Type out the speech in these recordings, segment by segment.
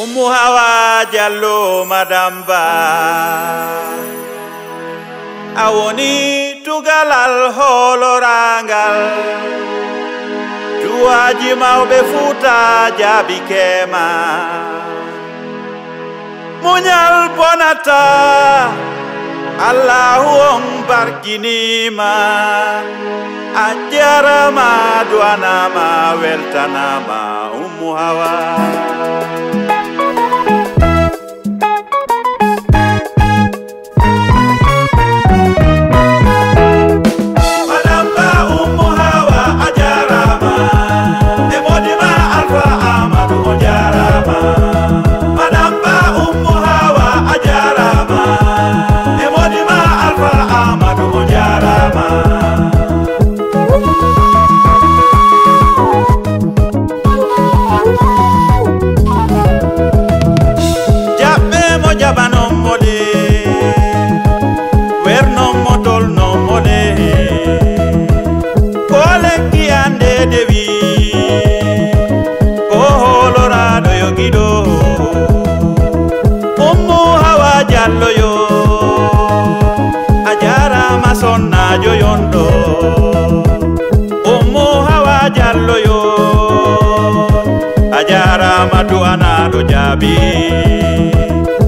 Ummu Hawa Jallo Madam Ba a woni tugalal holorangal duwaji mawɓe fuuta jaabi kema. Muñal bonata allahu on barkinima a jarama duwanama weltanama ummu hawa Jabi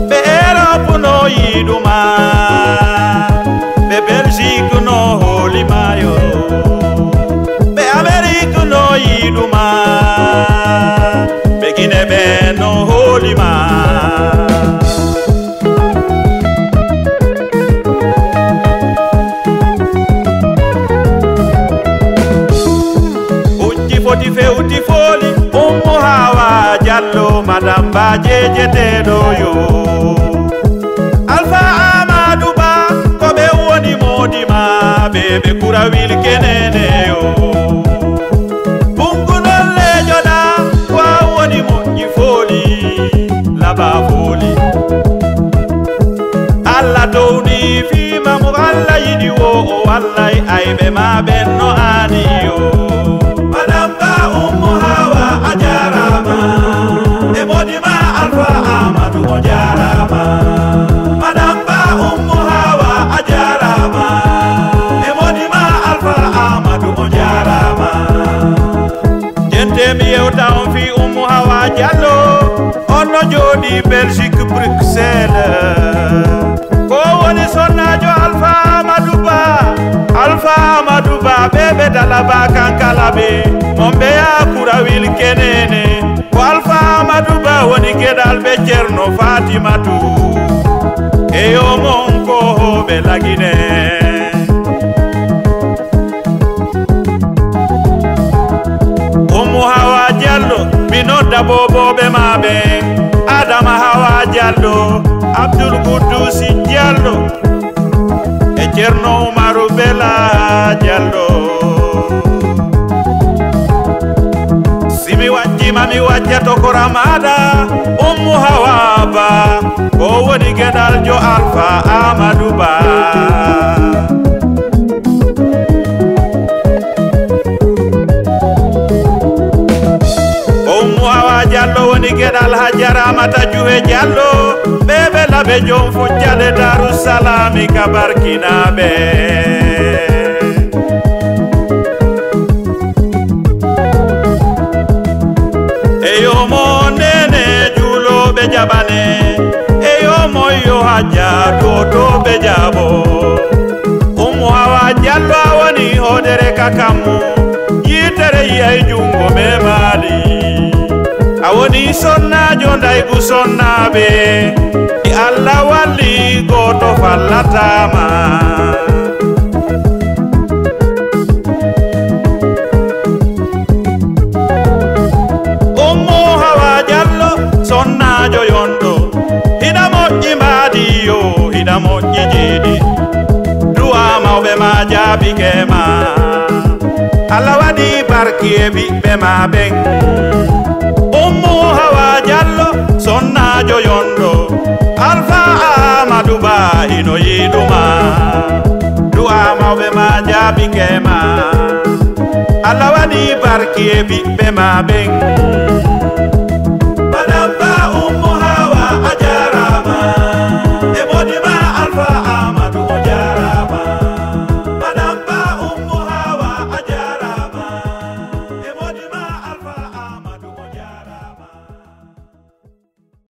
Pero no iduma Beber zico no holimayo Be Americo no iduma Begine be no holimayo Uti foti fe uti foli, umu hawa jallo madam ba jejeteɗo yo alpha amadou ba ko ɓe woni modima ɓe ɓe kura wil kenene yo. Bungunollejoɗa wa woni moƴƴi fooli laba fooli allah downi fima mo allah yiɗi wo o wallay ayɓe ma ɓen no ani kankalaɓe mon ɓe yakurawil kenene ko alpha amadou ba woni gueɗal ɓe ceerno fatimatu e yomon ko hoɓe lagine. Ummu hawa diallo mi nodda boboɓe maɓe adama hawa diallo abdoul goudusi diallo e ceerno oumarou bela diallo wajjima mi wajja tokora maɗa ummu hawa ba ko woni gueɗal jo alpha amadou ba ummu hawa diallo woni gueɗal ha jaramata juhe diallo ɓeɓe laɓe jom fujjale darussalami ka barkinaɓe tobe jabane. Eyo moyo haja tuo tobe jabo. Umu hawa jalo awani hodere kakamu. Yitere yai jungo memali awoni sonna jondaigu sonnaɓe i allah walli goto fallatama mawɓe ma. Jaabike ma allah waɗi barki e ɓiɓɓe ma hawa diallo sonnajo yondo. Alpha amadou ba ino yiɗuma du'a mawɓe ma jaabike ma. Allah waɗi barki e ɓiɓɓe